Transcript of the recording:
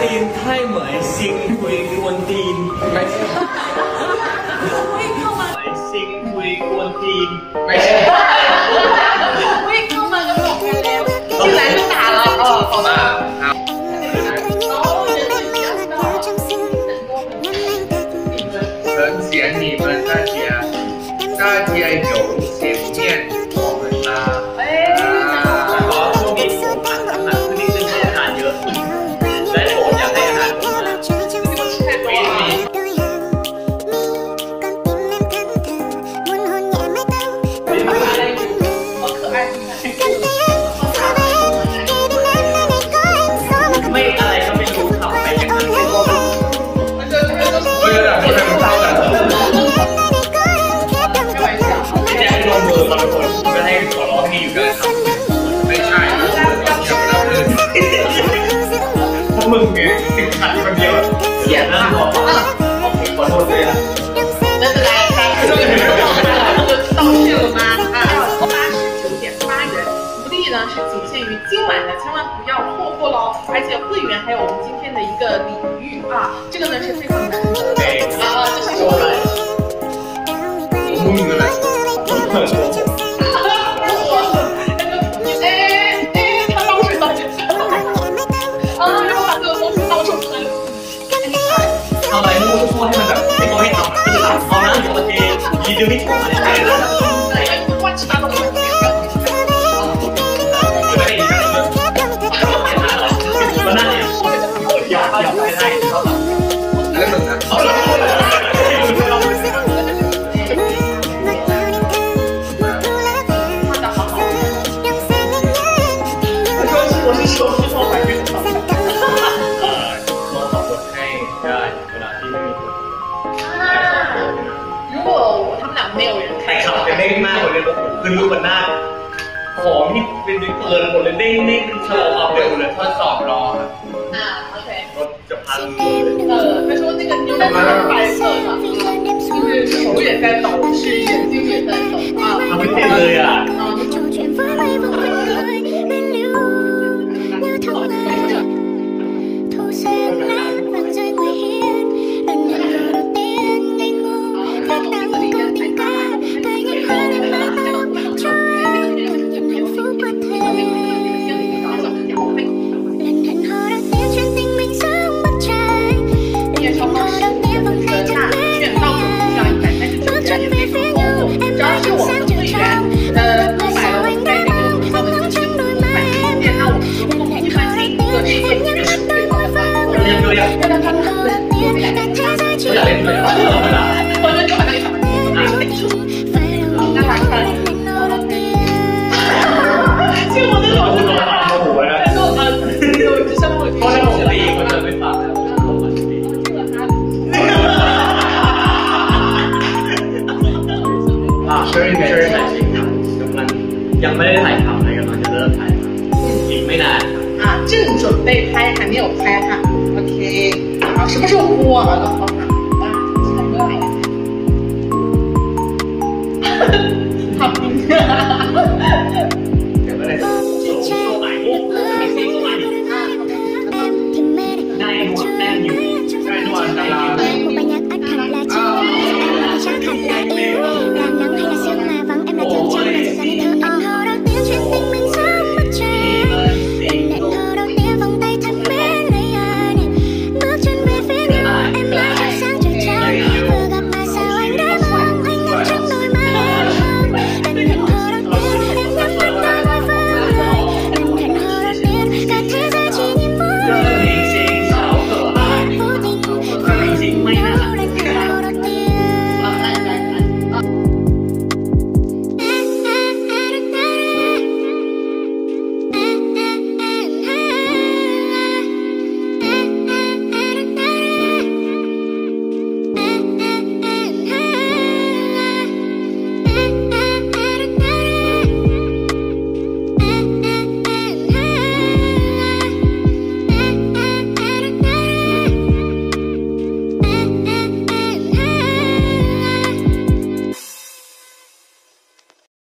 tìm thay mới xin quê quân tin. Mày xin quê quân tin. Mày xin mà không được không là Hãy subscribe cho kênh Ghiền Mì Gõ Để không bỏ lỡ những video hấp dẫn 梦云定下一分钟啊我说对了。等大家了终那就道歉了八十九点八元福利呢是仅限于今晚的千万不要错过喽而且会员还有我们今天的一个礼遇啊这个呢是非常难得的的好好。我说是我是手 เด้งหน้าหมดเลยคือรูปบนหน้าของที่เป็นเกินหมดเลยเด้งเด้งเป็นโชว์ความเร็วเลย ทดสอบรอครับ 啊，OK。 รถจะพัง 呃，他说那个牛奶是白色的，就是手也在抖，是眼睛也在抖啊。 ทำไม่เป็นเลยอ่ะ ยังไม่ได้ถ่ายข่า啊อะไรกับมันก็จะได้ถ่ายข่าวจริงไหมล่ะจึง 什么时候播了？好看。啊，差不多了。好冰。